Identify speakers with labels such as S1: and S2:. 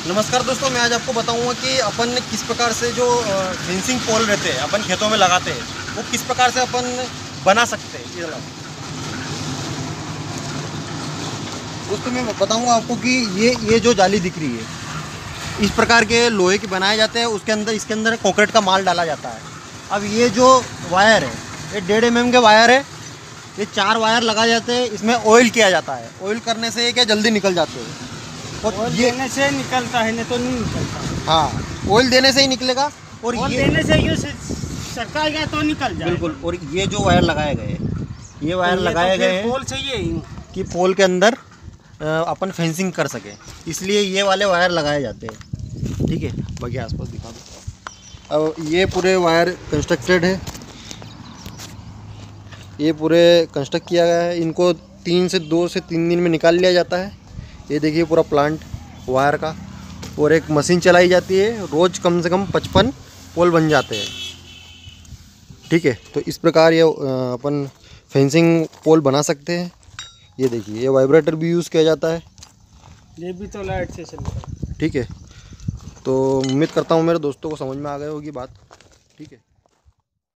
S1: नमस्कार दोस्तों, मैं आज आपको बताऊँगा कि अपन किस प्रकार से जो फेंसिंग पोल रहते हैं, अपन खेतों में लगाते हैं, वो किस प्रकार से अपन बना सकते हैं। दोस्तों, मैं बताऊँगा आपको कि ये ये जो जाली दिख रही है, इस प्रकार के लोहे के बनाए जाते हैं, उसके अंदर, इसके अंदर कंक्रीट का माल डाला जाता है। अब ये जो वायर है, ये डेढ़ एम के वायर है, ये चार वायर लगाए जाते हैं, इसमें ऑयल किया जाता है। ऑयल करने से ये क्या, जल्दी निकल जाते हैं। और
S2: ऑयल
S1: ये
S2: देने से निकलता है नहीं तो नहीं निकलता।
S1: हाँ ऑयल देने से ही निकलेगा और ये
S2: देने से ये सरका गया तो निकल जाए
S1: बिल्कुल और ये जो वायर लगाए गए हैं, ये वायर लगाए गए हैं
S2: पोल चाहिए
S1: कि पोल के अंदर अपन फेंसिंग कर सके। इसलिए ये वाले वायर लगाए जाते हैं। ठीक है बाकी आसपास दिखा दो। अब ये पूरे वायर कंस्ट्रक्टेड है। ये पूरे कंस्ट्रक्ट किया गया है। इनको तीन से दो से तीन दिन में निकाल लिया जाता है। ये देखिए पूरा प्लांट वायर का और एक मशीन चलाई जाती है रोज़ कम से कम पचपन पोल बन जाते हैं। ठीक है तो इस प्रकार ये अपन फेंसिंग पोल बना सकते हैं। ये देखिए ये वाइब्रेटर भी यूज़ किया जाता है।
S2: ये भी तो लाइट से चलता है
S1: ठीक है तो उम्मीद करता हूँ मेरे दोस्तों को समझ में आ गई होगी बात। ठीक है।